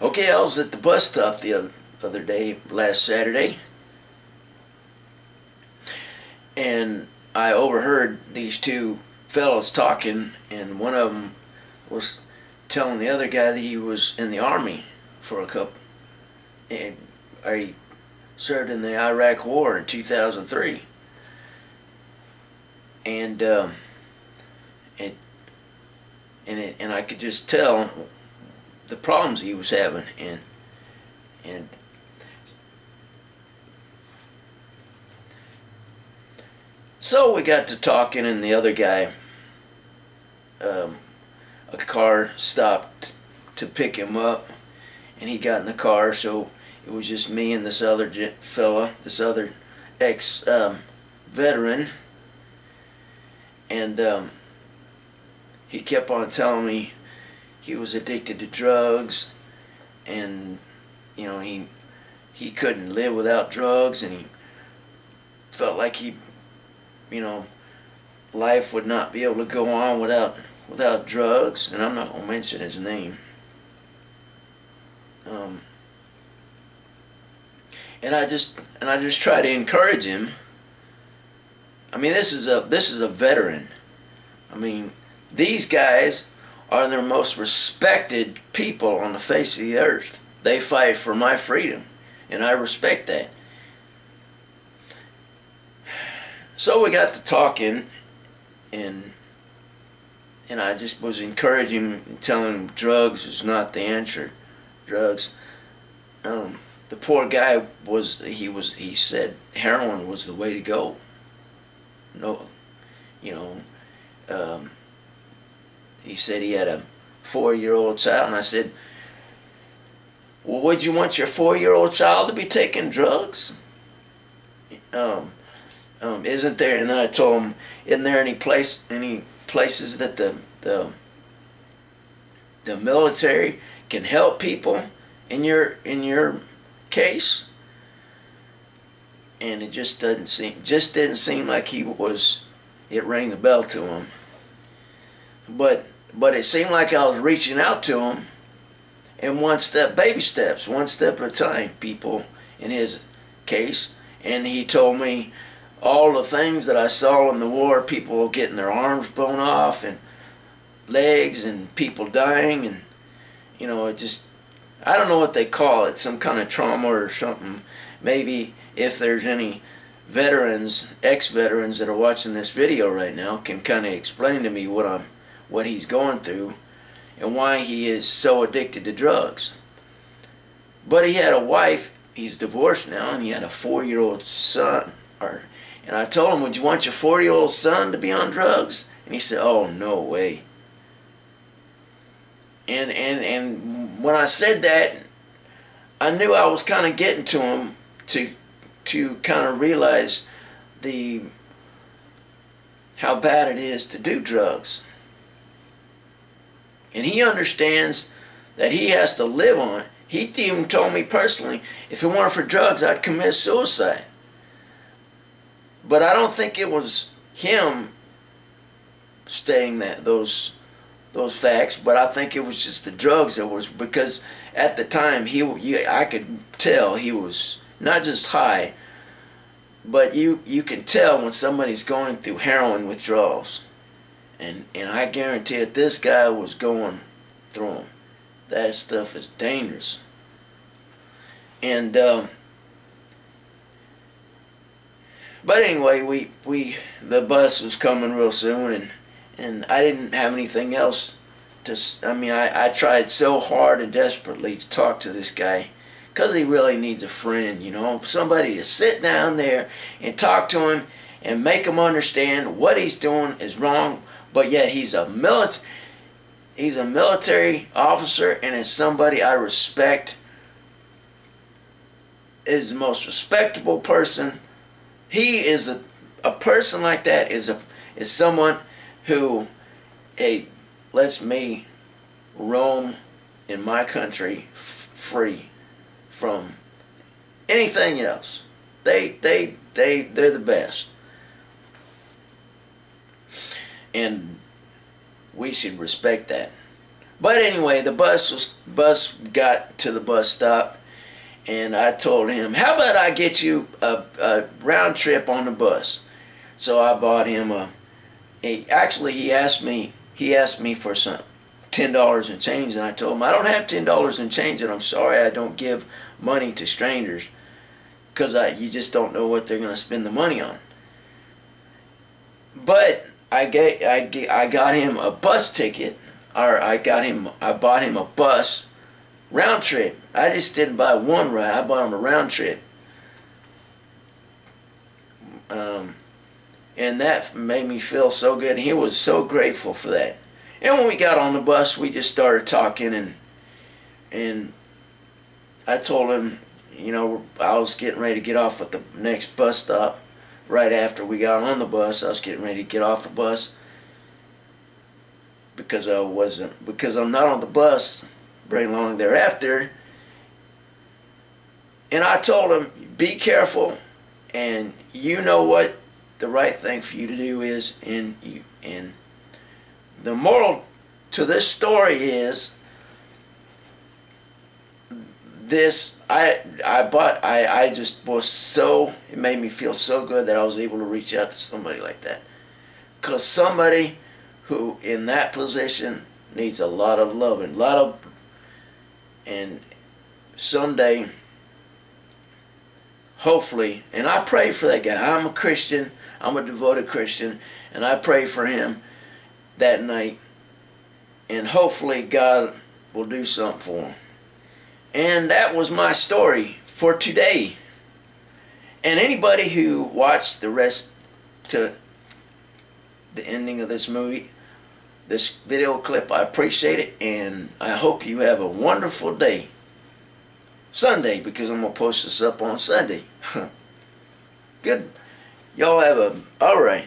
Okay, I was at the bus stop the other, day, last Saturday, and I overheard these two fellows talking, and one of them was telling the other guy that he was in the army for a couple, and I served in the Iraq War in 2003, and um, and it, and I could just tell the problems he was having and and so we got to talking and the other guy um, a car stopped to pick him up and he got in the car. So it was just me and this other fella this other ex um, veteran. And um, he kept on telling me he was addicted to drugs and you know he he couldn't live without drugs and he felt like he you know life would not be able to go on without without drugs. And I'm not gonna mention his name. Um, and I just and I just try to encourage him. I mean this is a this is a veteran. I mean these guys are the most respected people on the face of the earth. They fight for my freedom, and I respect that. So we got to talking, and and I just was encouraging telling him drugs is not the answer. Drugs. Um, the poor guy was he was he said heroin was the way to go. No, you know. Um, he said he had a four-year-old child, and I said, well, would you want your four-year-old child to be taking drugs? Um, um, isn't there? And then I told him, isn't there any place, any places that the the the military can help people in your in your case? And it just doesn't seem, just didn't seem like he was. It rang a bell to him. But but it seemed like I was reaching out to him in one step, baby steps, one step at a time, people, in his case. And he told me all the things that I saw in the war, people getting their arms blown off and legs and people dying and, you know, it just, I don't know what they call it, some kind of trauma or something. Maybe if there's any veterans, ex-veterans that are watching this video right now can kind of explain to me what I'm what he's going through and why he is so addicted to drugs. But he had a wife, he's divorced now, and he had a four-year-old son. Or, and I told him, would you want your four-year-old son to be on drugs? And he said, oh, no way. And, and, and when I said that, I knew I was kind of getting to him to, to kind of realize the, how bad it is to do drugs. And he understands that he has to live on it. He even told me personally, if it weren't for drugs, I'd commit suicide. But I don't think it was him stating that those those facts, but I think it was just the drugs that was because at the time he I could tell he was not just high, but you you can tell when somebody's going through heroin withdrawals. And, and I guarantee it, this guy was going through them. That stuff is dangerous. And, um, but anyway, we, we, the bus was coming real soon and, and I didn't have anything else to, I mean, I, I tried so hard and desperately to talk to this guy because he really needs a friend, you know, somebody to sit down there and talk to him and make him understand what he's doing is wrong, but yet he's a military he's a military officer and is somebody I respect is the most respectable person. He is a, a person like that is a is someone who hey lets me roam in my country free from anything else. They they they they're the best and we should respect that. But anyway, the bus was bus got to the bus stop, and I told him, "How about I get you a, a round trip on the bus?" So I bought him a. a actually, he asked me. He asked me for some ten dollars in change, and I told him I don't have ten dollars in change, and I'm sorry I don't give money to strangers, because I you just don't know what they're gonna spend the money on. But I get I I got him a bus ticket or I got him, I bought him a bus round trip. I just didn't buy one ride. I bought him a round trip. Um, and that made me feel so good. He was so grateful for that. And when we got on the bus, we just started talking, and and I told him, you know, I was getting ready to get off at the next bus stop. Right after we got on the bus, I was getting ready to get off the bus because I wasn't because I'm not on the bus very long thereafter. And I told him, be careful, and you know what the right thing for you to do is. And you and the moral to this story is this I I bought I I just was so it made me feel so good that I was able to reach out to somebody like that. Because somebody who in that position needs a lot of love and a lot of and someday hopefully and I pray for that guy. I'm a Christian I'm a devoted Christian and I pray for him that night and hopefully God will do something for him and that was my story for today and anybody who watched the rest to the ending of this movie this video clip. I appreciate it, and I hope you have a wonderful day. Sunday, because I'm going to post this up on Sunday. Good. Y'all have a, all right.